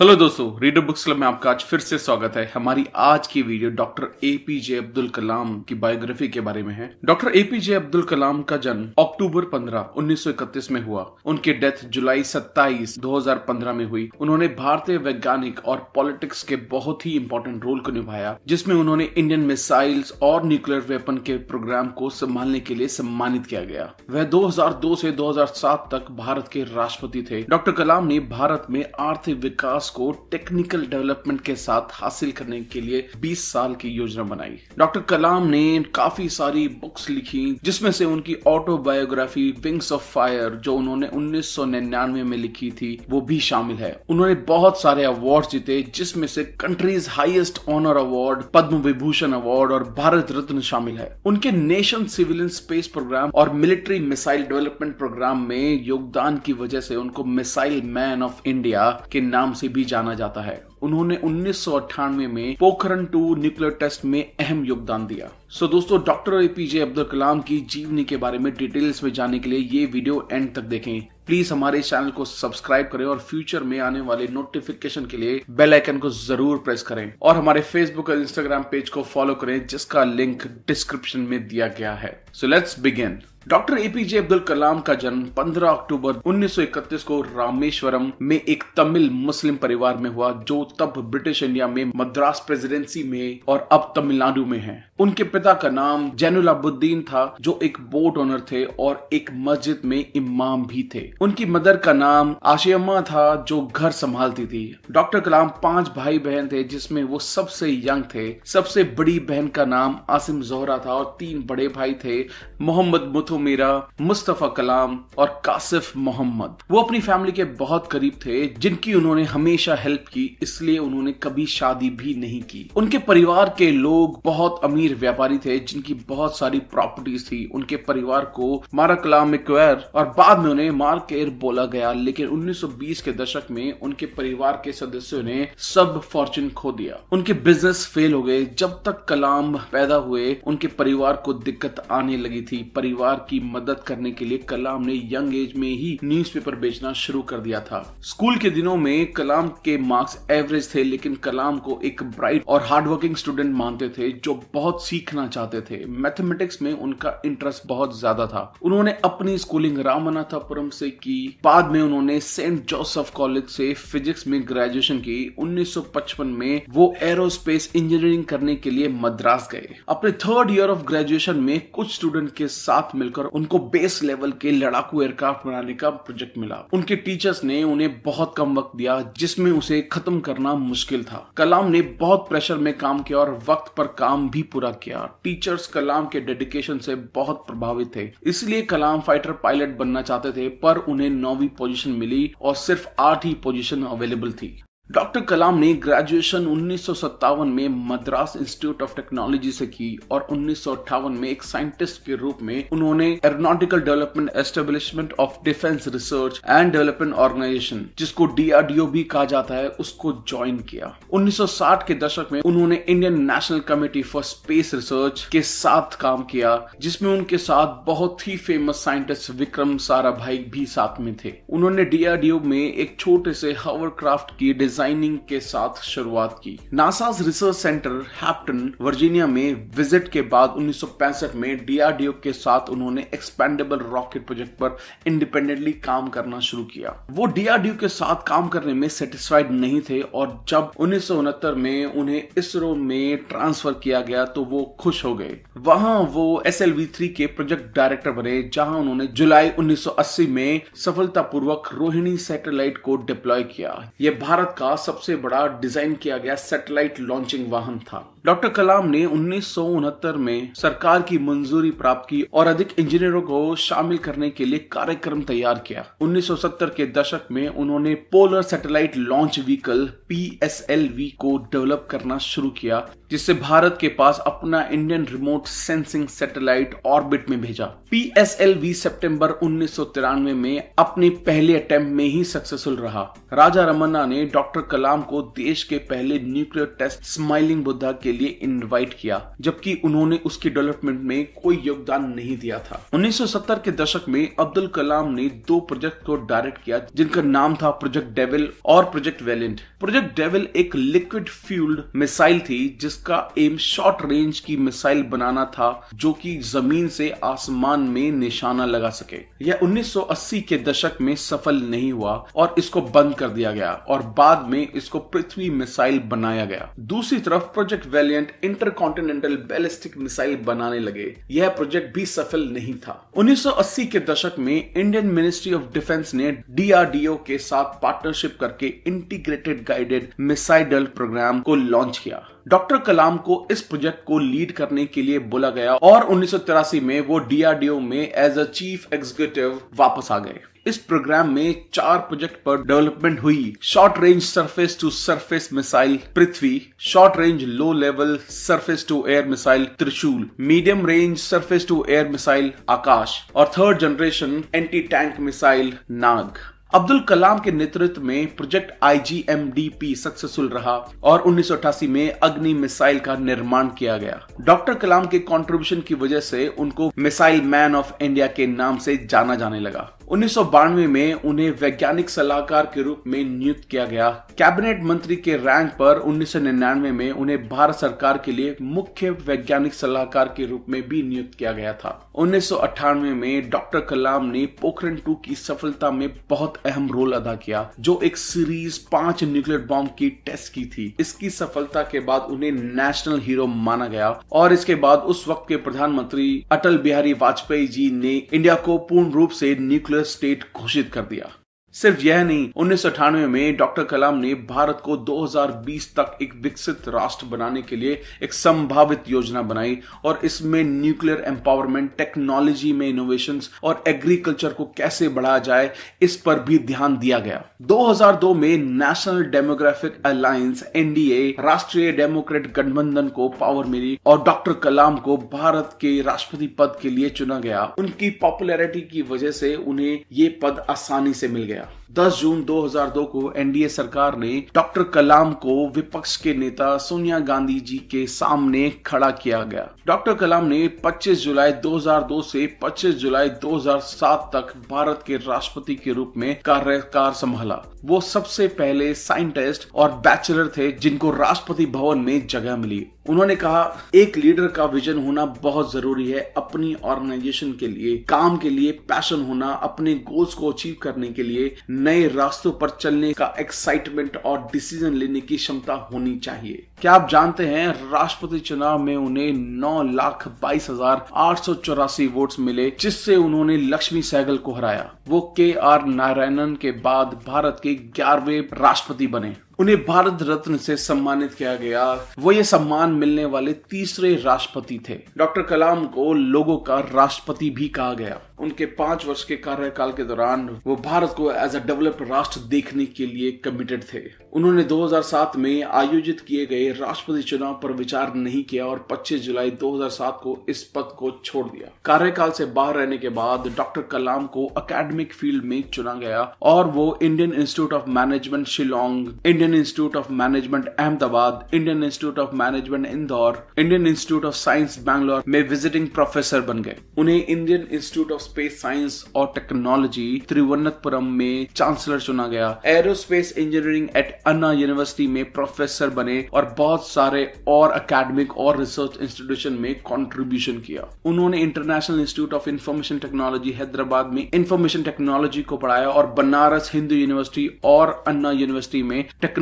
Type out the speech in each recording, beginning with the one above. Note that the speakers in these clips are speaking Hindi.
हेलो दोस्तों रीडर बुक्स क्लब में आपका आज फिर से स्वागत है। हमारी आज की video doctor APJ Abdul Kalam की बायोग्राफी के बारे में है। डॉक्टर एपीजे अब्दुल कलाम का जन्म अक्टूबर 15 1931 में हुआ। उनकी डेथ जुलाई 27 2015 में हुई। उन्होंने भारतीय वैज्ञानिक और पॉलिटिक्स के बहुत ही इंपॉर्टेंट रोल को निभाया, जिसमें उन्होंने इंडियन मिसाइल्स और न्यूक्लियर वेपन के प्रोग्राम को संभालने के लिए सम्मानित किया गया। वह दो दो हज़ार सात तक भारत के राष्ट्रपति थे। डॉक्टर कलाम ने भारत में आर्थिक विकास विकास को टेक्निकल डेवलपमेंट के साथ हासिल करने के लिए 20 साल की योजना बनाई। डॉक्टर कलाम ने काफ़ी सारी बुक्स लिखी, जिसमें से उनकी ऑटोबायोग्राफी विंग्स ऑफ़ फायर जो उन्होंने 1999 में लिखी थी, वो भी शामिल है। उन्होंने बहुत सारे अवार्ड जीते, जिसमें से country's highest honour award Padma Vibhushan award और भारत रत्न शामिल है। उनके नेशन सिविलियन स्पेस प्रोग्राम और मिलिट्री मिसाइल डेवलपमेंट प्रोग्राम में योगदान की वजह से उनको मिसाइल मैन ऑफ़ इंडिया के नाम से भी जाना जाता है। उन्होंने उन्नीस में पोखरण टू न्यूक्लियर टेस्ट में अहम योगदान दिया। सो so, दोस्तों डॉक्टर एपीजे अब्दुल कलाम की जीवनी के बारे में डिटेल्स में जानने के लिए ये वीडियो एंड तक देखें। प्लीज़ हमारे चैनल को सब्सक्राइब करें और फ्यूचर में आने वाले नोटिफिकेशन के लिए बेल आइकन को ज़रूर प्रेस करें। और हमारे फेसबुक और इंस्टाग्राम पेज को फॉलो करें जिसका लिंक डिस्क्रिप्शन में दिया गया है। So let's begin doctor APJ Abdul Kalam का जन्म 15 अक्टूबर 1931 को रामेश्वरम में एक तमिल मुस्लिम परिवार में हुआ, जो तब ब्रिटिश इंडिया में मद्रास प्रेसिडेंसी में और अब तमिलनाडु में है। उनके पिता का नाम जैनुलाबुद्दीन था, जो एक बोट ओनर थे और एक मस्जिद में इमाम भी थे। उनकी मदर का नाम आशियम्मा था, जो घर संभालती थी। डॉक्टर कलाम पाँच भाई बहन थे, जिसमें वो सबसे यंग थे। सबसे बड़ी बहन का नाम आसिम जोहरा था और तीन बड़े भाई थे, मोहम्मद मीरा, मुस्तफ़ा कलाम और कासिफ मोहम्मद। वो अपनी फैमिली के बहुत करीब थे, जिनकी उन्होंने हमेशा हेल्प की, इसलिए उन्होंने कभी शादी भी नहीं की। उनके परिवार के लोग बहुत अमीर व्यापारी थे, जिनकी बहुत सारी प्रॉपर्टीज़ थी। उनके परिवार को मारा कलाम और बाद में उन्हें मार केयर बोला गया। लेकिन 1920 के दशक में उनके परिवार के सदस्यों ने सब फॉर्चून खो दिया। उनके बिज़नेस फेल हो गए। जब तक कलाम पैदा हुए, उनके परिवार को दिक्कत आने लगी थी। परिवार की मदद करने के लिए कलाम ने यंग एज में ही न्यूज़पेपर बेचना शुरू कर दिया था। स्कूल के दिनों में कलाम के मार्क्स एवरेज थे, लेकिन कलाम को एक ब्राइट और हार्डवर्किंग स्टूडेंट मानते थे, जो बहुत सीखना चाहते थे। मैथमेटिक्स में उनका इंटरेस्ट बहुत ज़्यादा था। उन्होंने अपनी स्कूलिंग रामनाथापुरम से की। बाद में उन्होंने सेंट जोसेफ कॉलेज से फिजिक्स में ग्रेजुएशन की। 1955 में वो एरोस्पेस इंजीनियरिंग करने के लिए मद्रास गए। अपने थर्ड ईयर ऑफ़ ग्रेजुएशन में कुछ स्टूडेंट के साथ मिलकर उनको बेस लेवल के लड़ाकू एयरक्राफ्ट बनाने का प्रोजेक्ट मिला। उनके टीचर्स ने उन्हें बहुत कम वक्त दिया, जिसमें उसे खत्म करना मुश्किल था। कलाम ने बहुत प्रेशर में काम किया और वक्त पर काम भी पूरा किया। टीचर्स कलाम के डेडिकेशन से बहुत प्रभावित थे। इसलिए कलाम फाइटर पायलट बनना चाहते थे, पर उन्हें नौवीं पोजीशन मिली और सिर्फ़ आठ ही पोजीशन अवेलेबल थी। डॉक्टर कलाम ने ग्रेजुएशन उन्नीस सौ सत्तावन में मद्रास इंस्टीट्यूट ऑफ़ टेक्नोलॉजी से की और उन्नीस सौ अट्ठावन में एक साइंटिस्ट के रूप में उन्होंने aeronautical development, establishment of defence research and development organisation, जिसको डीआरडीओ भी कहा जाता है, उसको ज्वाइन किया। 1960 के दशक में उन्होंने Indian national committee for space research के साथ काम किया, जिसमें उनके साथ बहुत ही फ़ेमस साइंटिस्ट विक्रम सारा भी साथ में थे। उन्होंने डीआरडीओ में एक छोटे से हवरक्राफ्ट की डिज़ाइन डिज़ाइनिंग के साथ शुरुआत की। NASA's research centre Hampton Virginia में विज़िट के बाद 1965 में डीआरडीओ के साथ उन्होंने एक्सपेंडेबल रॉकेट प्रोजेक्ट पर इंडिपेंडेंटली काम करना शुरू किया। वो डीआरडीओ के साथ काम करने में सेटिस्फाइड नहीं थे और जब उन्नीस सौ उनहत्तर में उन्हें इसरो में ट्रांसफ़र किया गया तो वो खुश हो गए। वहाँ वो एस के प्रोजेक्ट डायरेक्टर बने, जहाँ उन्होंने जुलाई 1980 में सफलतापूर्वक रोहिणी सैटेलाइट को डिप्लॉय किया। यह भारत का सबसे बड़ा डिज़ाइन किया गया सैटेलाइट लॉन्चिंग वाहन था। डॉक्टर कलाम ने उन्नीस सौ उनहत्तर में सरकार की मंजूरी प्राप्त की और अधिक इंजीनियरों को शामिल करने के लिए कार्यक्रम तैयार किया। 1970 के दशक में उन्होंने polar satellite launch vehicle PSLV को डेवलप करना शुरू किया, जिससे भारत के पास अपना Indian remote sensing satellite orbit में भेजा। पी सितंबर उन्नीस सौ तिरानवे में अपने पहले अटेम्प्ट में ही सक्सेसफुल रहा। राजा रमन्ना ने डॉक्टर कलाम को देश के पहले न्यूक्लियर टेस्ट स्माइलिंग बुद्धा के लिए इनवाइट किया, जबकि उन्होंने उसके डेवलपमेंट में कोई योगदान नहीं दिया था। 1970 के दशक में अब्दुल कलाम ने दो प्रोजेक्ट को डायरेक्ट किया, जिनका नाम था प्रोजेक्ट डेविल और प्रोजेक्ट वेलेंट प्रोजेक्ट डेविल एक लिक्विड फ्यूल्ड मिसाइल थी, जिसका एम शॉर्ट रेंज की मिसाइल बनाना था, जो कि ज़मीन से आसमान में निशाना लगा सके। यह 1980 के दशक में सफल नहीं हुआ और इसको बंद कर दिया गया, और बाद में इसको पृथ्वी मिसाइल बनाया गया। दूसरी तरफ़ project valiant intercontinental ballistic missile बनाने लगे। यह प्रोजेक्ट भी सफल नहीं था। 1980 के दशक में इंडियन मिनिस्ट्री ऑफ़ डिफेंस ने डीआरडीओ के साथ पार्टनरशिप करके इंटीग्रेटेड गाइडेड मिसाइडल प्रोग्राम को लॉन्च किया। डॉक्टर कलाम को इस प्रोजेक्ट को लीड करने के लिए बोला गया और उन्नीस सौ तिरासी में वो डीआरडीओ में एज अ चीफ एग्जीक्यूटिव वापस आ गए। इस प्रोग्राम में चार प्रोजेक्ट पर डेवलपमेंट हुई। Short range surface to surface missile Prithvi short range low level surface to air missile Trishul medium range surface to air missile Akash और third generation anti tank missile Nag. Abdul Kalam के नेतृत्व में प्रोजेक्ट आईजीएमडीपी सक्सेसफुल रहा और उन्नीस सौ अठासी में अग्नि मिसाइल का निर्माण किया गया। डॉक्टर कलाम के कंट्रीब्यूशन की वजह से उनको मिसाइल मैन ऑफ़ इंडिया के नाम से जाना जाने लगा। उन्नीस सौ बानवे में उन्हें वैज्ञानिक सलाहकार के रूप में नियुक्त किया गया। कैबिनेट मंत्री के रैंक पर उन्नीस सौ निन्यानवे में उन्हें भारत सरकार के लिए मुख्य वैज्ञानिक सलाहकार के रूप में भी नियुक्त किया गया था। उन्नीस सौ अट्ठानवे में डॉक्टर कलाम ने पोखरण टू की सफलता में बहुत अहम रोल अदा किया, जो एक सीरीज़ पाँच न्यूक्लियर बॉम्ब की टेस्ट की थी। इसकी सफलता के बाद उन्हें नेशनल हीरो माना गया और इसके बाद उस वक्त के प्रधानमंत्री अटल बिहारी वाजपेयी जी ने इंडिया को पूर्ण रूप से न्यूक्लियर स्टेट घोषित कर दिया। सिर्फ़ यह नहीं, उन्नीस सौ अठानवे में डॉक्टर कलाम ने भारत को 2020 तक एक विकसित राष्ट्र बनाने के लिए एक संभावित योजना बनाई और इसमें न्यूक्लियर एम्पावरमेंट, टेक्नोलॉजी में इनोवेशन और एग्रीकल्चर को कैसे बढ़ाया जाए, इस पर भी ध्यान दिया गया। 2002 में नेशनल डेमोग्राफिक अलायंस एनडीए राष्ट्रीय डेमोक्रेट गठबंधन को पावर मिली और डॉक्टर कलाम को भारत के राष्ट्रपति पद के लिए चुना गया। उनकी पॉपुलैरिटी की वजह से उन्हें ये पद आसानी से मिल गया। yeah. 10 जून 2002 को एनडीए सरकार ने डॉक्टर कलाम को विपक्ष के नेता सोनिया गांधी जी के सामने खड़ा किया गया। डॉक्टर कलाम ने 25 जुलाई 2002 से 25 जुलाई 2007 तक भारत के राष्ट्रपति के रूप में कार्यकार संभाला। वो सबसे पहले साइंटिस्ट और बैचलर थे जिनको राष्ट्रपति भवन में जगह मिली। उन्होंने कहा, एक लीडर का विजन होना बहुत ज़रूरी है अपनी ऑर्गेनाइजेशन के लिए, काम के लिए, पैशन होना, अपने गोल्स को अचीव करने के लिए। नए रास्तों पर चलने का एक्साइटमेंट और डिसीज़न लेने की क्षमता होनी चाहिए। क्या आप जानते हैं, राष्ट्रपति चुनाव में उन्हें नौ लाख बाईस हज़ार आठ सौ चौरासी वोट मिले, जिससे उन्होंने लक्ष्मी सहगल को हराया। वो के आर नारायणन के बाद भारत के ग्यारहवें राष्ट्रपति बने। उन्हें भारत रत्न से सम्मानित किया गया। वो ये सम्मान मिलने वाले तीसरे राष्ट्रपति थे। डॉक्टर कलाम को लोगों का राष्ट्रपति भी कहा गया। उनके पाँच वर्ष के कार्यकाल के दौरान वो भारत को एज अ डेवलप्ड राष्ट्र देखने के लिए कमिटेड थे। उन्होंने 2007 में आयोजित किए गए राष्ट्रपति चुनाव पर विचार नहीं किया और 25 जुलाई 2007 को इस पद को छोड़ दिया। कार्यकाल से बाहर रहने के बाद डॉक्टर कलाम को अकेडमिक फ़ील्ड में चुना गया और वो Indian institute of management Shillong Indian institute of management Ahmedabad Indian institute of management Indore Indian institute of science Bangalore में विजिटिंग प्रोफेसर बन गए। उन्हें Indian institute of space science और टेक्नोलॉजी त्रिवनतपुरम में चांसलर चुना गया। Aerospace engineering at Anna university में प्रोफेसर बने और बहुत सारे और अकेडमिक और रिसर्च इंस्टीट्यूशन में कॉन्ट्रीब्यूशन किया। उन्होंने international institute of information technology Hyderabad में इंफॉर्मेशन टेक्नोलॉजी को पढ़ाया और बनारस हिंदू यूनिवर्सिटी और अन्ना यूनिवर्सिटी में टेक्नोलॉजी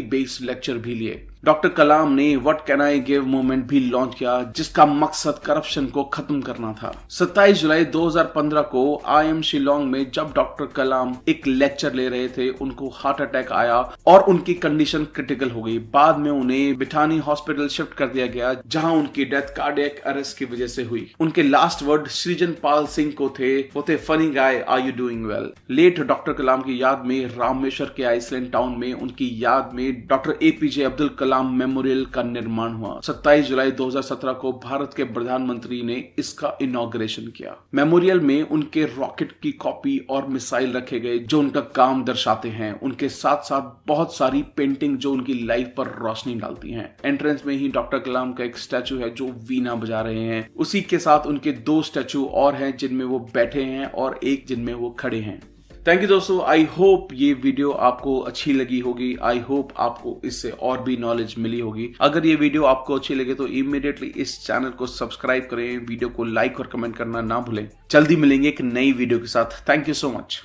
बेस्ड लेक्चर भी लिए। डॉक्टर कलाम ने what can I give movement भी लॉन्च किया, जिसका मकसद करप्शन को खत्म करना था। 27 जुलाई 2015 को आई एम शिलोंग में जब डॉक्टर कलाम एक लेक्चर ले रहे थे, उनको हार्ट अटैक आया और उनकी कंडीशन क्रिटिकल हो गई। बाद में उन्हें बिठानी हॉस्पिटल शिफ्ट कर दिया गया, जहाँ उनकी डेथ कार्डियक अरेस्ट की वजह से हुई। उनके लास्ट वर्ड सृजन पाल सिंह को थे, वो थे funny guy are you doing well late doctor Kalam की याद में रामेश्वर के आइसलैंड टाउन में उनकी याद में doctor APJ Abdul Kalam Kalam memorial का निर्माण हुआ। 27 जुलाई 2017 को भारत के प्रधानमंत्री ने इसका इनोग्रेशन किया। मेमोरियल में उनके रॉकेट की कॉपी और मिसाइल रखे गए जो उनका काम दर्शाते हैं। उनके साथ साथ बहुत सारी पेंटिंग जो उनकी लाइफ पर रोशनी डालती हैं। एंट्रेंस में ही डॉक्टर कलाम का एक स्टैचू है जो वीणा बजा रहे हैं। उसी के साथ उनके दो स्टैचू और हैं जिनमें वो बैठे हैं और एक जिनमें वो खड़े हैं। थैंक यू दोस्तों. आई होप ये वीडियो आपको अच्छी लगी होगी. आई होप आपको इससे और भी नॉलेज मिली होगी. अगर ये वीडियो आपको अच्छी लगे तो इमीडिएटली इस चैनल को सब्सक्राइब करें वीडियो को लाइक और कमेंट करना ना भूलें. जल्दी मिलेंगे एक नई वीडियो के साथ. Thank you so much